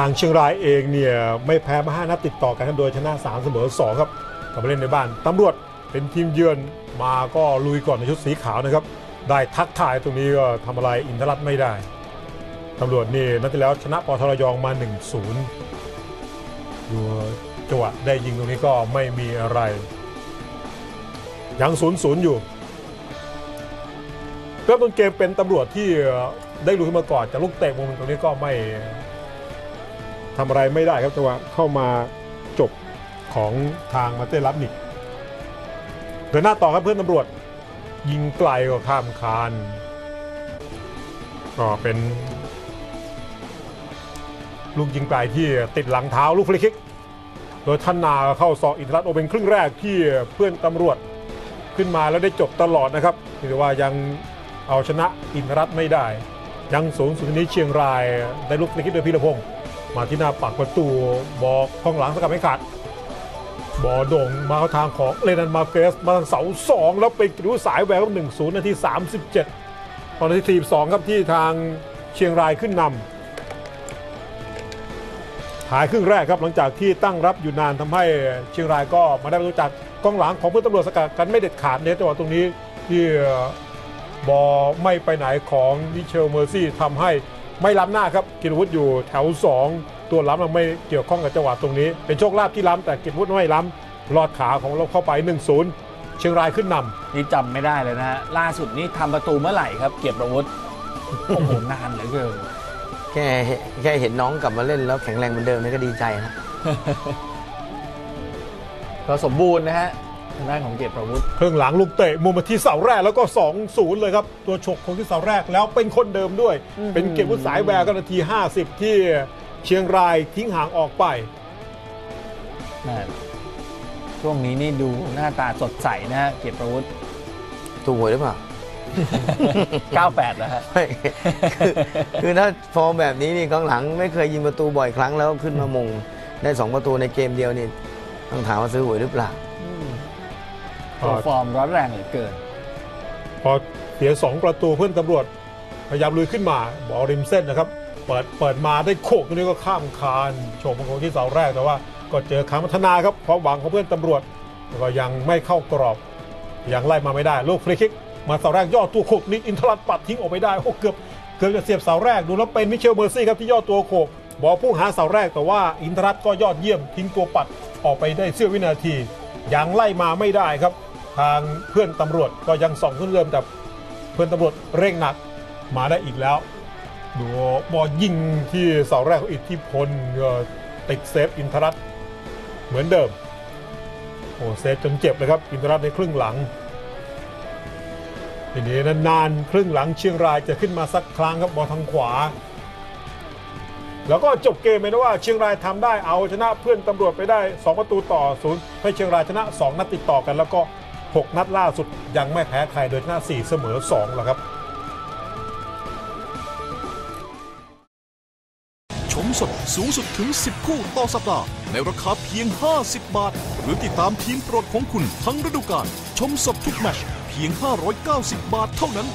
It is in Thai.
างเชียงรายเองเนี่ยไม่แพ้มาห้านัดติดต่อกันโดยชนะ3เสมอ2ครับกลับมาเล่นในบ้านตำรวจเป็นทีมเยือนมาก็ลุยก่อนในชุดสีขาวนะครับ ได้ทักทายตรงนี้ก็ทำอะไรอินทรัตไม่ได้ตำรวจนี่นัดที่แล้วชนะปทรยองมา 1-0ดูจังหวะได้ยิงตรงนี้ก็ไม่มีอะไร ยัง 0-0 อยู่เริ่มต้นเกมเป็นตำรวจที่ได้ลุยขึ้นมาก่อนจากลูกเตะมุมตรงนี้ก็ไม่ ทำอะไรไม่ได้ครับจังหวะเข้ามาจบของทางมาเต้รับนิกเดินหน้าต่อครับเพื่อนตำรวจ ยิงไกลกว่าข้ามคานก็เป็น ลูกยิงไกลที่ติดหลังเท้าลูกฟรีคิก โดยท่านนาเข้าซอกอินทรัตโอเป็นครึ่งแรกที่เพื่อนตำรวจขึ้นมาแล้วได้จบตลอดนะครับถือว่ายังเอาชนะอินทรัตไม่ได้ ยังสูงสุดนี้เชียงรายได้ลูกฟรีคิกโดยพีรพงศ์ มาที่หน้าปากประตูบอกข้องหลังสกัดไม่ขาดบอโด่งมาเข้าทางของเลนันมาเฟสมาทางเสาสองแล้วไปกระดูสายแหววหนึ่งศูนย์นาทีสามสิบเจ็ดตอนนาทีสี่สองครับที่ทางเชียงรายขึ้นนำหายครึ่งแรกครับหลังจากที่ตั้งรับอยู่นานทำให้เชียงรายก็มาได้ประตูจากกองหลังของเพื่อนตำรวจสกัดกันไม่เด็ดขาดในจังหวะตรงนี้ที่บอไม่ไปไหนของมิเชลเมอร์ซี่ทำให้ ไม่ล้ำหน้าครับกิรวุฒิอยู่แถว 2 ตัวล้ำมันไม่เกี่ยวข้องกับจังหวะตรงนี้ เป็นโชคลาภที่ล้ำแต่กิรวุฒิไม่ล้ำลอดขาของเราเข้าไป 1-0 เชียงรายขึ้นนำนี่จำไม่ได้เลยนะฮะล่าสุดนี่ทำประตูเมื่อไหร่ครับ เกียรติประวุฒิโอ้โหนานเหลือเกินแค่แค่เห็นน้องกลับมาเล่นแล้วแข็งแรงเหมือนเดิมนี่ก็ดีใจนะก็สมบูรณ์นะฮะ ทางด้านของเกียรติประวุฒิครึ่งหลังลูกเตะมุมมาที่เสาแรกแล้วก็ 2-0 เลยครับ ตัวฉกของที่เสาแรกแล้วเป็นคนเดิมด้วย เป็นเกียรติวุฒิสายแววก็นาที 50 ที่เชียงรายทิ้งห่างออกไปแม่ช่วงนี้นี่ดูหน้าตาสดใสนะฮะเกียรติประวุฒิถูกหวยหรือเปล่า98แล้วฮะไม่คือคือถ้าฟอร์มแบบนี้นี่กองหลังไม่เคยยิงประตูบ่อยครั้งแล้วขึ้นมายิงได้สองประตูในเกมเดียวนี่ต้องถามว่าซื้อหวยหรือเปล่า ตัวฟอร์มร้อนแรงเหลือเกิน พอเสีย2ประตูเพื่อนตำรวจ พยายามลุยขึ้นมาบอลริมเส้นนะครับ เปิดเปิดมาได้โขกตรงนี้ก็ข้ามคานโฉบของที่เสาแรกแต่ว่าก็เจอคำพัฒนาครับความหวังของเพื่อนตำรวจก็ยังไม่เข้ากรอบ ยังไล่มาไม่ได้ ลูกฟรีคิก มาเสาแรกย่อตัวโขกนิดอินทรัตปัดทิ้งออกไปได้โอ้เกือบเกือบจะเสียบเสาแรกดูแล้วเป็นมิเชลเมอร์ซี่ครับที่ย่อตัวโขกบอลพุ่งหาเสาแรกแต่ว่าอินทรัตก็ยอดเยี่ยมทิ้งตัวปัดออกไปได้เสี้ยววินาทียังไล่มาไม่ได้ครับ ทางเพื่อนตำรวจก็ยังส่องขึ้นเริ่มแต่เพื่อนตำรวจเร่งหนักมาได้อีกแล้วดูบอลยิงที่เสาแรกของอิทธิพลก็ติดเซฟอินทรัตเหมือนเดิมโอ้เซฟจนเจ็บเลยครับอินทรัตในครึ่งหลังทีนี้นานๆครึ่งหลังเชียงรายจะขึ้นมาสักครั้งครับบอลทางขวา แล้วก็จบเกมไปนะว่าเชียงรายทำได้เอาชนะเพื่อนตำรวจไปได้ 2 ประตูต่อศูนย์ให้เชียงรายชนะ 2 นัดติดต่อกันแล้วก็ 6 นัดล่าสุดยังไม่แพ้ใครโดยหน้า 4 เสมอ2แล้วครับ ชมสดสูงสุดถึง 10 คู่ต่อสัปดาห์ ในราคาเพียง 50 บาท หรือติดตามทีมโปรดของคุณทั้งฤดูกาลชมสดทุกแมชเพียง 590 บาทเท่านั้น